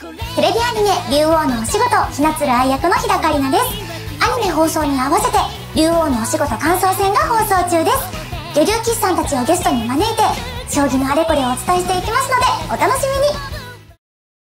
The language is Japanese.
テレビアニメ竜王のお仕事ひなつる愛役の日高里奈です。アニメ放送に合わせて竜王のお仕事感想戦が放送中です。女流棋士さんたちをゲストに招いて将棋のあれこれをお伝えしていきますのでお楽しみに